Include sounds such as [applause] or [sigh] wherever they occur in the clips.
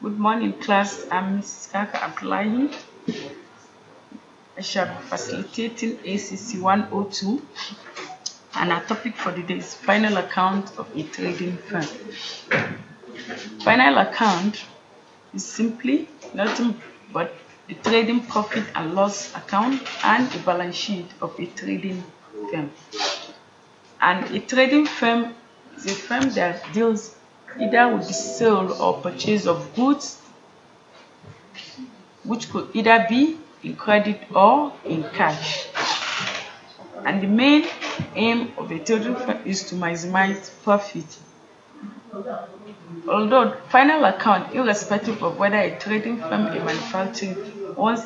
Good morning, class. I'm Mrs. Kaka Abdullahi. I shall be facilitating ACC 102, and our topic for today is final account of a trading firm. Final account is simply nothing but the trading profit and loss account and the balance sheet of a trading firm. And a trading firm is a firm that deals either with the sale or purchase of goods, which could either be in credit or in cash. And the main aim of a trading firm is to maximize profit. Although final account, irrespective of whether a trading firm, a manufacturing, wants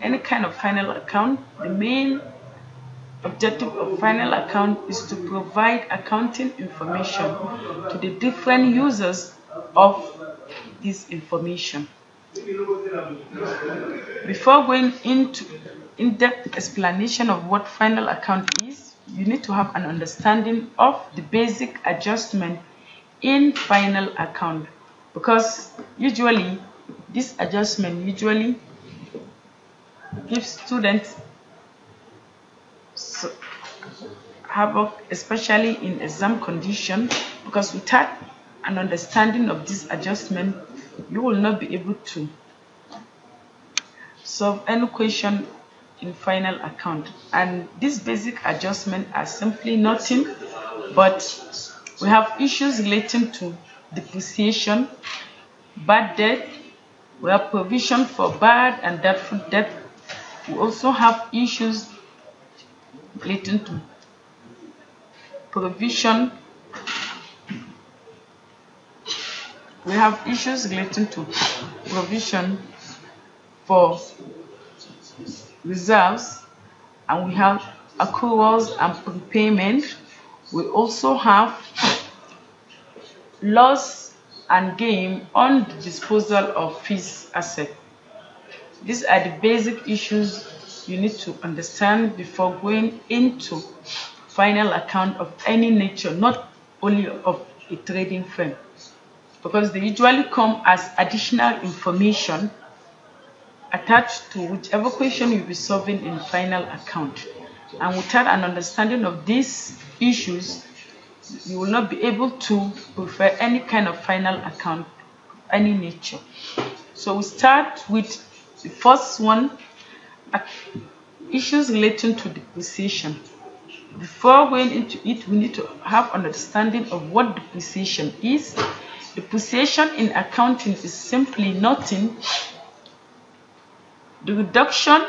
any kind of final account, the main objective of final account is to provide accounting information to the different users of this information. Before going into in-depth explanation of what final account is, you need to have an understanding of the basic adjustment in final account because usually this adjustment usually gives students havoc especially in exam condition because without an understanding of this adjustment you will not be able to solve any question in final account. And these basic adjustments are simply nothing but we have issues relating to depreciation bad debt we have provision for bad and doubtful debt. We also have issues relating to provision. We have issues relating to provision for reserves and we have accruals and prepayment. We also have loss and gain on the disposal of fixed asset. These are the basic issues you need to understand before going into final account of any nature, not only of a trading firm. Because they usually come as additional information attached to whichever question you'll be solving in final account. And without an understanding of these issues, you will not be able to prefer any kind of final account, any nature. So we start with the first one, [laughs] issues relating to depreciation. Before going into it, we need to have an understanding of what depreciation is. Depreciation in accounting is simply nothing the reduction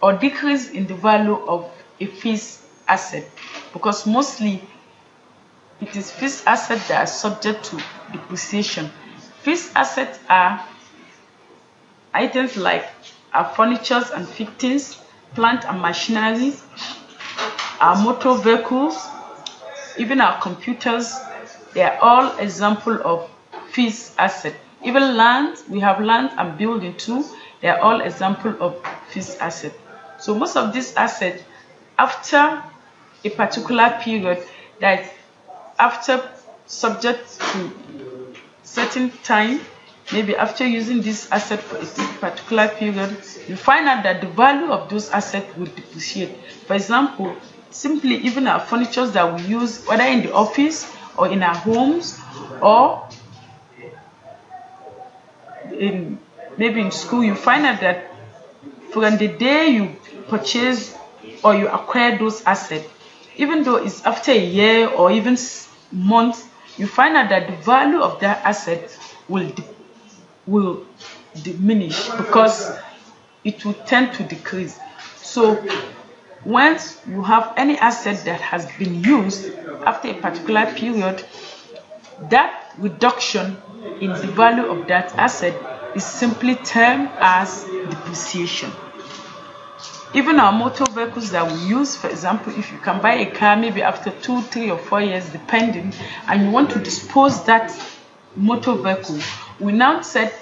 or decrease in the value of a fixed asset because mostly it is fixed assets that are subject to depreciation. Fixed assets are items like our furnitures and fittings, plant and machinery, our motor vehicles, even our computers, they are all example of fixed asset. Even land, we have land and building too, they are all example of fixed asset. So most of these assets, after a particular period, that after subject to certain time, maybe after using this asset for a particular period, you find out that the value of those assets will depreciate. For example, simply even our furniture that we use, whether in the office or in our homes or in maybe in school, you find out that from the day you purchase or you acquire those assets, even though it's after a year or even months, you find out that the value of that asset will will diminish because it will tend to decrease. So once you have any asset that has been used after a particular period, that reduction in the value of that asset is simply termed as depreciation. Even our motor vehicles that we use, for example, if you can buy a car maybe after two, three, or four years, depending, and you want to dispose that motor vehicle, we now said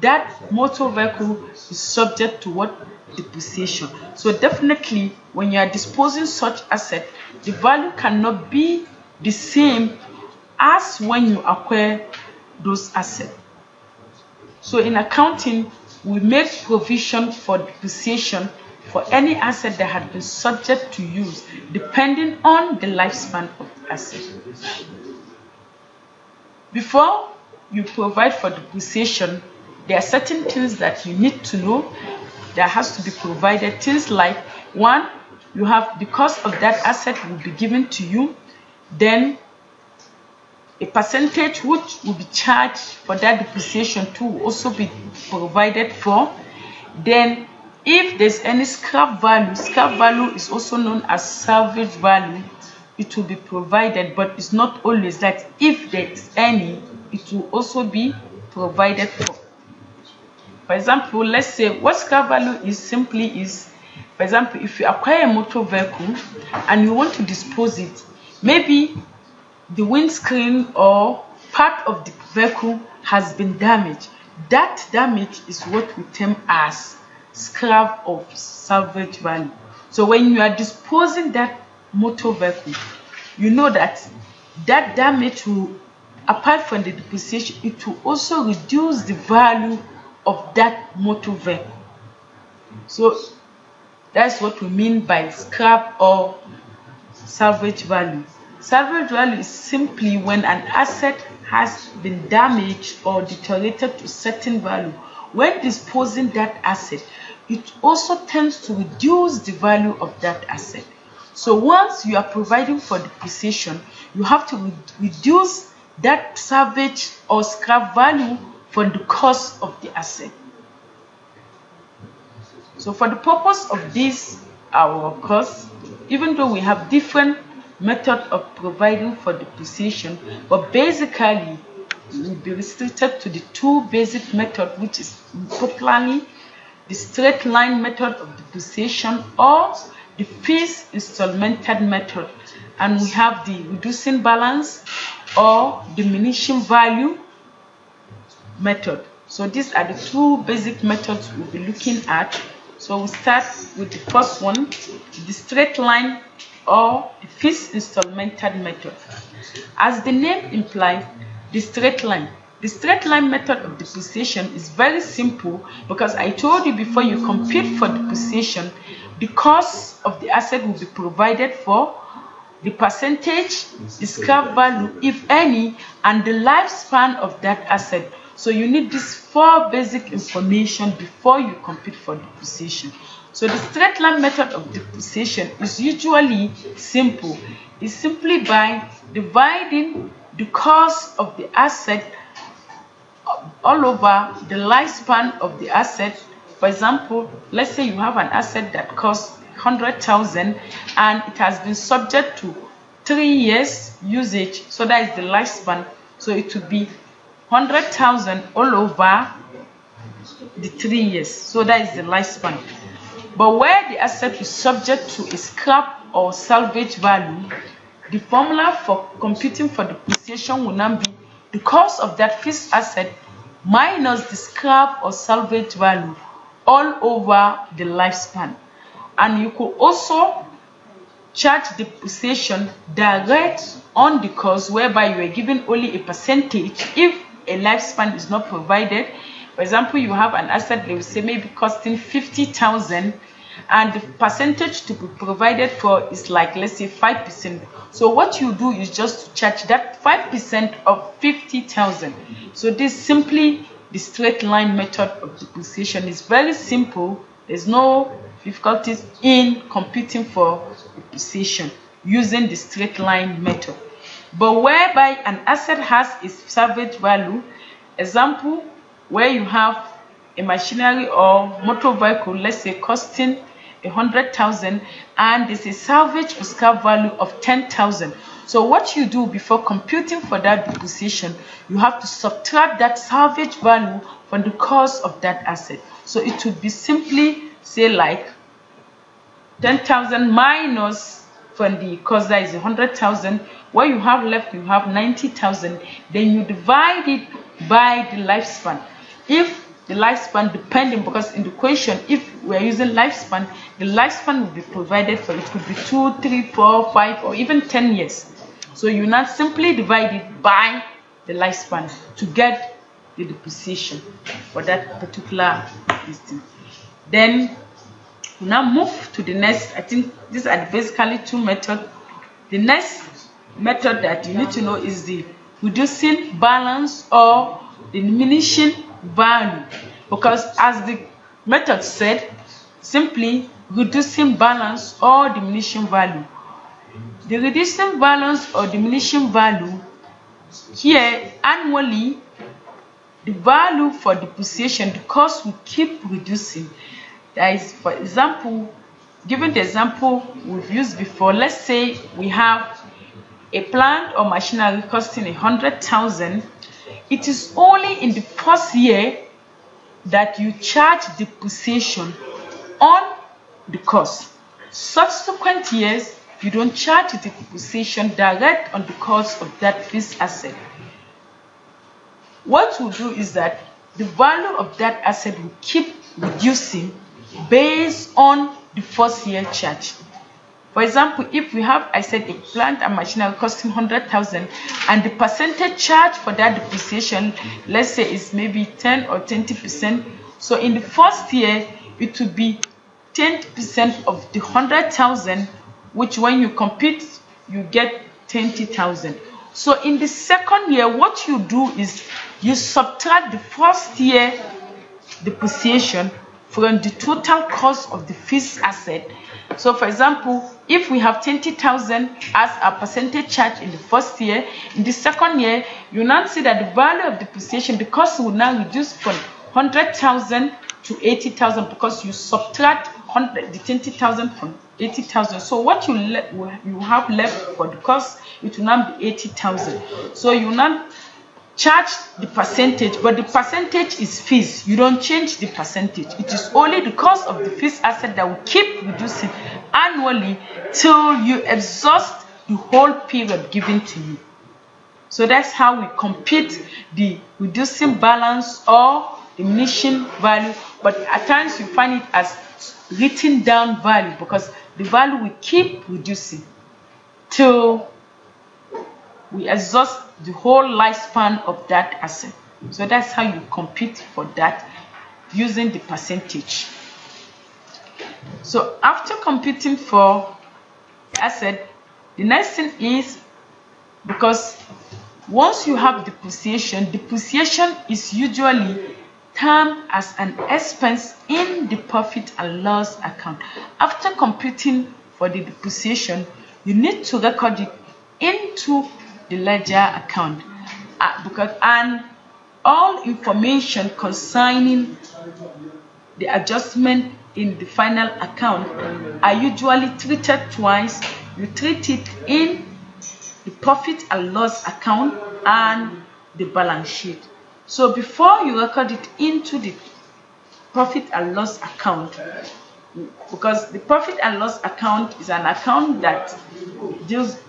that motor vehicle is subject to what depreciation. So definitely, when you are disposing such asset, the value cannot be the same as when you acquire those assets. So in accounting, we make provision for depreciation for any asset that had been subject to use depending on the lifespan of the asset. Before you provide for depreciation, there are certain things that you need to know that has to be provided. Things like one, you have the cost of that asset will be given to you, then a percentage which will be charged for that depreciation too will also be provided for. Then if there's any scrap value, scrap value is also known as salvage value, it will be provided, but it's not always that if there's any, it will also be provided for. For example, let's say what scrap value is simply is, for example, if you acquire a motor vehicle and you want to dispose it, maybe the windscreen or part of the vehicle has been damaged. That damage is what we term as scrap of salvage value. So when you are disposing that motor vehicle, you know that that damage will, apart from the depreciation, it will also reduce the value of that motor vehicle. So that's what we mean by scrap or salvage value. Salvage value is simply when an asset has been damaged or deteriorated to certain value. When disposing that asset, it also tends to reduce the value of that asset. So once you are providing for depreciation, you have to re reduce that salvage or scrap value from the cost of the asset. So for the purpose of this, our course, even though we have different method of providing for the depreciation, but basically will be restricted to the two basic method, which is popularly the straight line method of depreciation or the fixed installmented method. And we have the reducing balance or diminishing value method. So these are the two basic methods we'll be looking at. So we start with the first one, the straight line or the fixed installmented method. As the name implies, the straight line. The straight line method of depreciation is very simple because I told you before you compute for depreciation, the cost of the asset will be provided for, the percentage, scrap value, if any, and the lifespan of that asset. So you need these four basic information before you compute for depreciation. So the straight line method of depreciation is usually simple. It's simply by dividing the cost of the asset all over the lifespan of the asset. For example, let's say you have an asset that costs 100,000 and it has been subject to three years usage. So that is the lifespan. So it would be 100,000 all over the three years. So that is the lifespan. But where the asset is subject to a scrap or salvage value, the formula for computing for depreciation will now be the cost of that fixed asset minus the scrap or salvage value all over the lifespan. And you could also charge depreciation direct on the cost whereby you are given only a percentage if a lifespan is not provided for example, you have an asset, they will say maybe costing 50,000 and the percentage to be provided for is like, let's say 5%. So what you do is just to charge that 5% of 50,000. So this simply the straight line method of depreciation is very simple. There's no difficulties in computing for depreciation using the straight line method. But whereby an asset has its salvage value, example, where you have a machinery or motor vehicle, let's say costing a hundred thousand, and there's a salvage or scrap value of ten thousand. So what you do before computing for that depreciation, you have to subtract that salvage value from the cost of that asset. So it would be simply say like 10,000 minus from the cost that is 100,000. What you have left, you have 90,000. Then you divide it by the lifespan if the lifespan depending because in the question if we are using lifespan the lifespan will be provided for it could be two three four five or even 10 years so you not simply divide it by the lifespan to get the depreciation for that particular listing. Then we now move to the next. I think these are basically two methods. The next method that you need to know is the reducing balance or diminishing value because as the method said simply reducing balance or diminishing value the reducing balance or diminishing value here annually the value for depreciation the cost will keep reducing that is for example given the example we've used before let's say we have a plant or machinery costing a hundred thousand. It is only in the first year that you charge depreciation on the cost. Subsequent years you don't charge the depreciation direct on the cost of that fixed asset. What we'll do is that the value of that asset will keep reducing based on the first year charge for example, if we have, I said, a plant and machinery costing 100,000 and the percentage charge for that depreciation, let's say is maybe 10 or 20%. So in the first year, it will be 10% of the 100,000, which when you compete, you get 20,000. So in the second year, what you do is you subtract the first year depreciation from the total cost of the fixed asset. So for example, if we have 20,000 as a percentage charge in the first year, in the second year, you now see that the value of depreciation, the cost will now reduce from 100,000 to 80,000 because you subtract 100, the 20,000 from 80,000. So what you, you have left for the cost, it will now be 80,000. So you now charge the percentage, but the percentage is fees. You don't change the percentage. It is only the cost of the fixed asset that will keep reducing annually till you exhaust the whole period given to you. So that's how we compete the reducing balance or diminishing value. But at times you find it as written down value because the value will keep reducing till we exhaust the whole lifespan of that asset. So that's how you compete for that using the percentage. So after computing for the asset, the next thing is because once you have depreciation, depreciation is usually termed as an expense in the profit and loss account. After computing for the depreciation, you need to record it into the ledger account uh, because and all information concerning the adjustment in the final account are usually treated twice. You treat it in the profit and loss account and the balance sheet. So before you record it into the profit and loss account, because the profit and loss account is an account that deals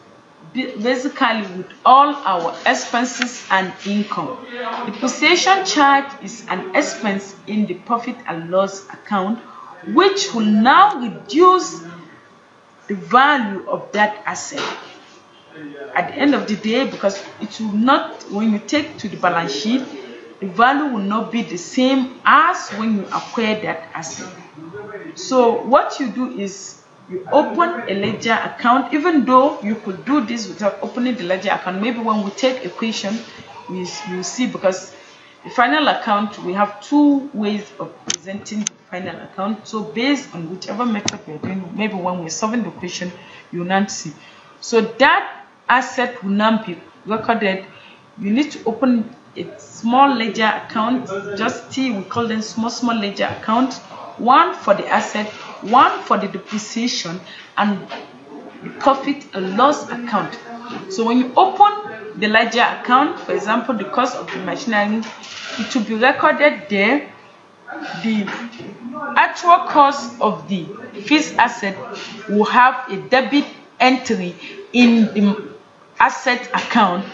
basically with all our expenses and income. Depreciation charge is an expense in the profit and loss account which will now reduce the value of that asset at the end of the day because it will not when you take to the balance sheet the value will not be the same as when you acquire that asset so what you do is you open a ledger account even though you could do this without opening the ledger account. Maybe when we take a equation we will see because the final account we have two ways of presenting the final account. So based on whichever method we're doing maybe when we're solving the question you will not see. So that asset will not be recorded. You need to open a small ledger account. Just T we call them small small ledger account. One for the asset one for the depreciation and the profit and loss account. So when you open the ledger account, for example, the cost of the machinery, it will be recorded there. The actual cost of the fixed asset will have a debit entry in the asset account,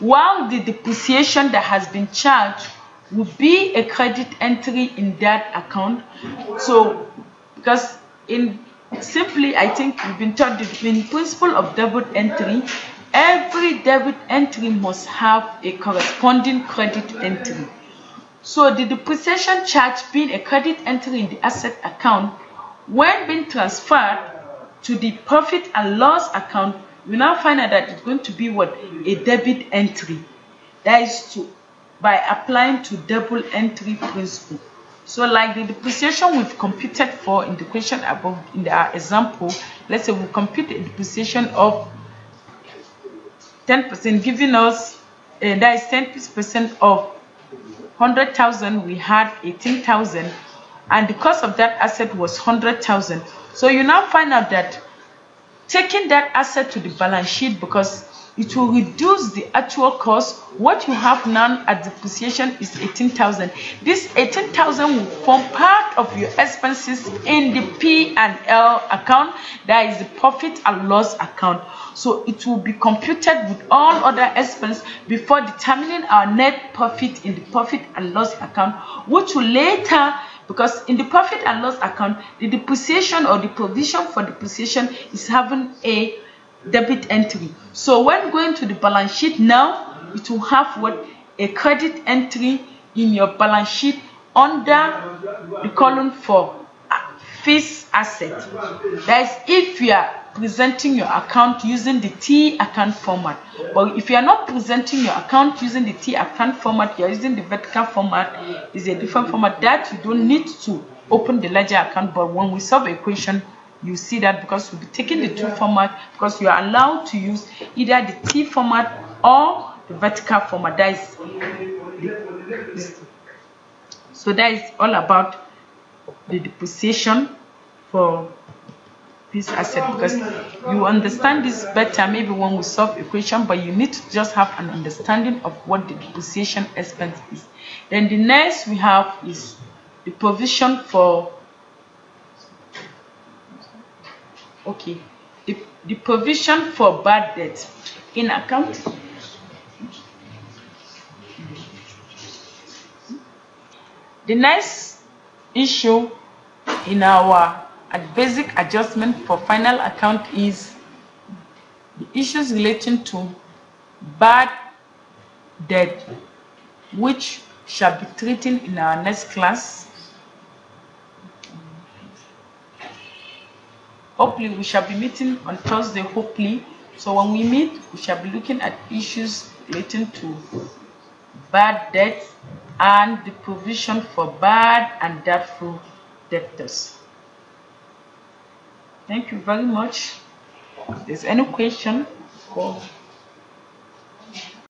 while the depreciation that has been charged will be a credit entry in that account. So because in simply I think we've been taught the in principle of debit entry, every debit entry must have a corresponding credit entry. So the depreciation charge being a credit entry in the asset account, when being transferred to the profit and loss account, we now find out that it's going to be what? A debit entry. That is to by applying to double entry principle. So like the depreciation we've computed for in the question above in the example, let's say we compute a depreciation of 10% giving us uh, that is 10% of 100,000 we had 18,000 and the cost of that asset was 100,000 so you now find out that taking that asset to the balance sheet because it will reduce the actual cost. What you have now at depreciation is 18,000. This 18,000 will form part of your expenses in the P&L account. That is the profit and loss account. So it will be computed with all other expenses before determining our net profit in the profit and loss account, which will later because in the profit and loss account, the depreciation or the provision for depreciation is having a debit entry. So when going to the balance sheet now, it will have what a credit entry in your balance sheet under the column for fixed asset. That is if you are presenting your account using the T account format. But if you are not presenting your account using the T account format, you are using the vertical format, is a different format that you don't need to open the ledger account. But when we solve equation, you see that because we'll be taking the two format because you are allowed to use either the T format or the vertical format. That is so that is all about the depreciation for this asset because you understand this better maybe when we solve equation but you need to just have an understanding of what the depreciation expense is then the next we have is the provision for okay. The, the provision for bad debt in account? The next issue in our basic adjustment for final account is the issues relating to bad debt which shall be treated in our next class hopefully we shall be meeting on Thursday hopefully. So when we meet we shall be looking at issues relating to bad debts and the provision for bad and doubtful debtors. Thank you very much. If there's any question call